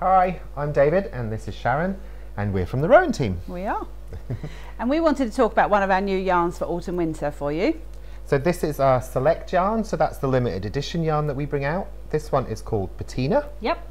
I'm David and this is Sharon and we're from the Rowan team. We are. and we wanted to talk about one of our new yarns for autumn winter for you. So this is our select yarn, so that's the limited edition yarn that we bring out. This one is called Patina. Yep.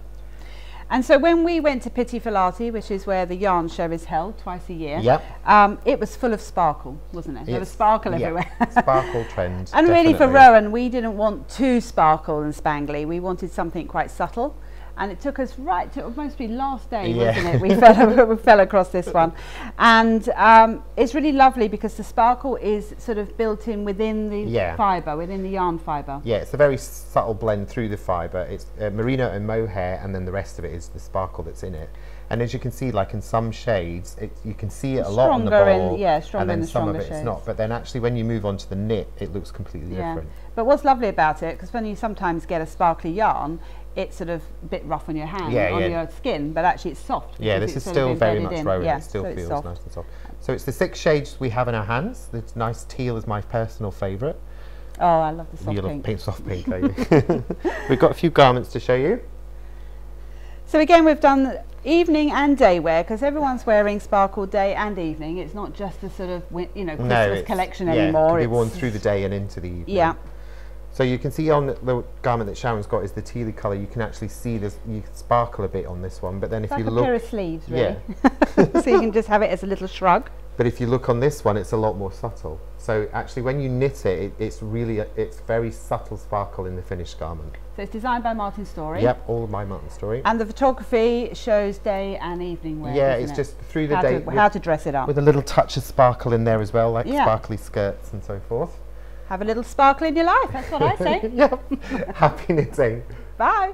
And so when we went to Pitti Filati, which is where the yarn show is held twice a year, yep. Um, it was full of sparkle, wasn't it? There was sparkle everywhere. sparkle trend. and really for Rowan, we didn't want too sparkle and spangly. We wanted something quite subtle and it took us right to it must be last day yeah. wasn't it? We fell, we fell across this one. And um, it's really lovely because the sparkle is sort of built in within the yeah. fibre within the yarn fibre. Yeah it's a very subtle blend through the fibre. It's uh, merino and mohair and then the rest of it is the sparkle that's in it. And as you can see like in some shades it, you can see it a lot on the ball in, yeah stronger and then the some of it it's not. but then actually when you move on to the knit it looks completely yeah. different but what's lovely about it because when you sometimes get a sparkly yarn it's sort of a bit rough on your hand, yeah, on yeah. your skin, but actually it's soft. Yeah, this is still very much. Yeah, it still so feels nice and soft. So it's the six shades we have in our hands. The nice teal is my personal favourite. Oh, I love the soft you pink. pink soft pink, don't you? We've got a few garments to show you. So again, we've done evening and day wear because everyone's wearing sparkle day and evening. It's not just a sort of you know Christmas no, collection yeah, anymore. It can be worn through the day and into the evening. Yeah. So you can see on the garment that Sharon's got is the tealy colour. You can actually see this, you sparkle a bit on this one. But then it's if like you look, pair of sleeves, really. Yeah. so you can just have it as a little shrug. But if you look on this one, it's a lot more subtle. So actually, when you knit it, it it's really a, it's very subtle sparkle in the finished garment. So it's designed by Martin Storey. Yep, all by Martin Storey. And the photography shows day and evening wear. Yeah, it's it? just through the how day. To, how to dress it up. With a little touch of sparkle in there as well, like yeah. sparkly skirts and so forth. Have a little sparkle in your life, that's what I say. yep. Happy knitting. Bye.